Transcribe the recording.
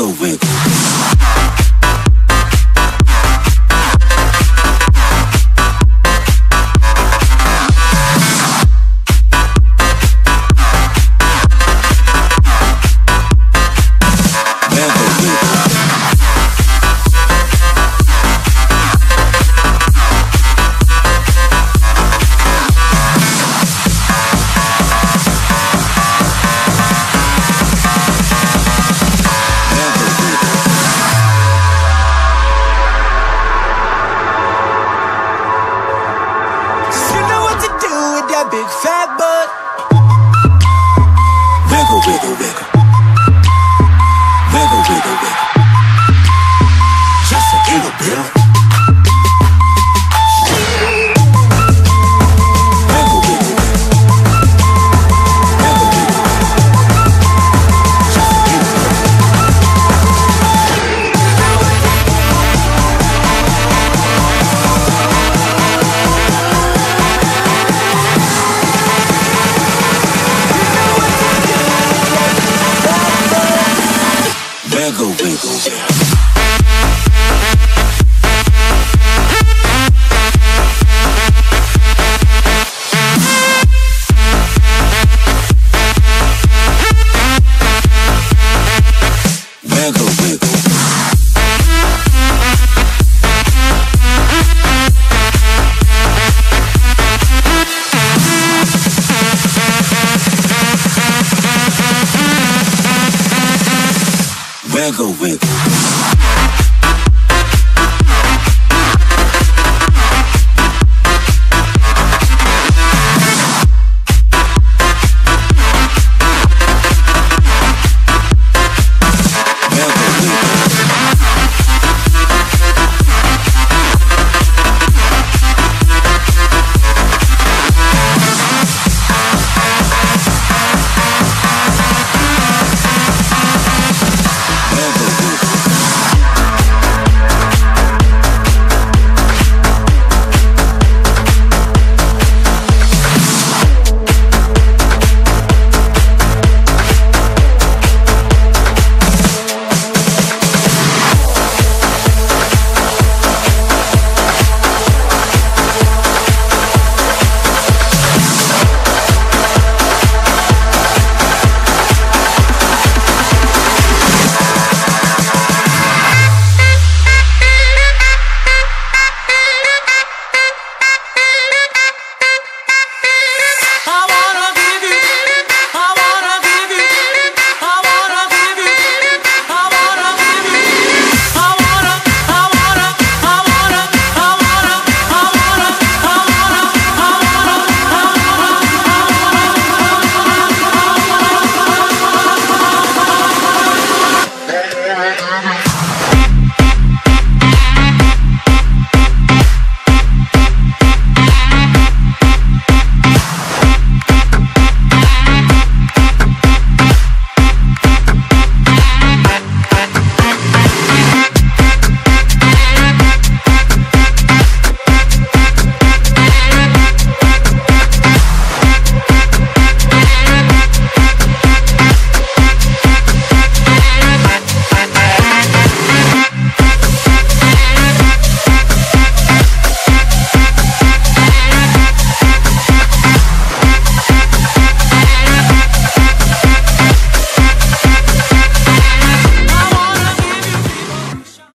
going big fat butt. Wiggle, wiggle, wiggle. go down. Point.